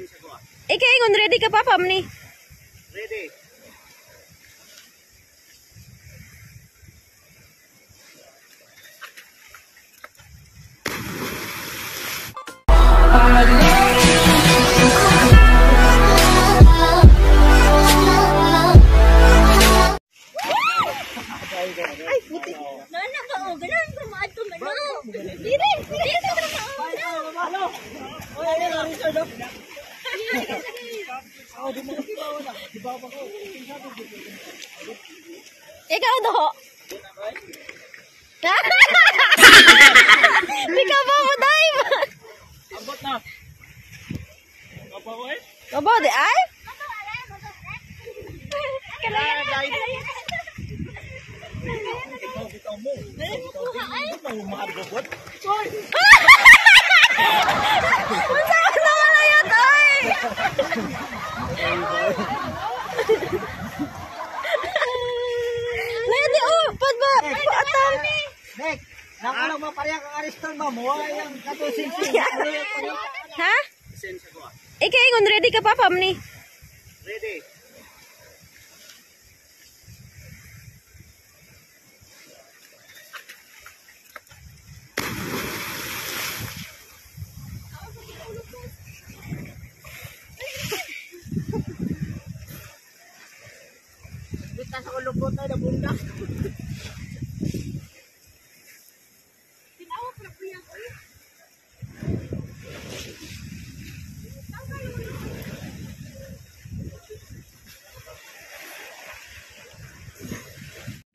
Pasensya ko ah. Ikaw ingon ready ka pa fam ni. Ready. Nana Ikaw do. Di ka ba mo dive? Abot na. Ko eh? Abo di ay? Kailangan dahil. Ikaw, ikaw mo. Ikaw mo maarbobot. Unsa man naman na yun ay? Lady oh, pad ba? Paatam. Nek, nako lang maparehang ang ariston ba mo? Ang katusin Ha? Pasensya ko ah. Ikaw ingon ready ka pa fam ni. Ready. Ko tayo na bunda.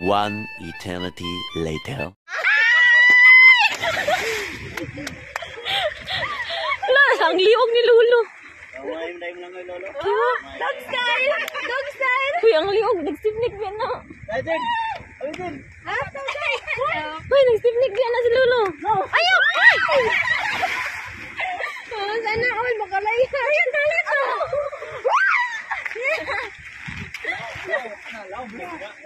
One eternity later. Wala, ang liog ni Lulu. Mo. Diba? Dog style! Dog style! Uy, ang liog. Nag-sipnik ba na? Dahil din. Uy, nag-sipnik ba na si Lulu? Ayaw! Ay! Oh, sana all makalay. Ayan, dali ko. Ayan,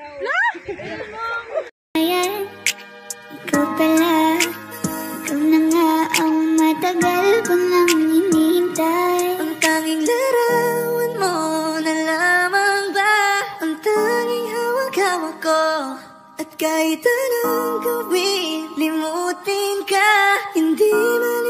kahit anong gawin, limutin ka Hindi man